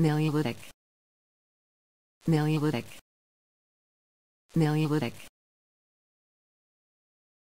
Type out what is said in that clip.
Neolithic. Neolithic. Neolithic.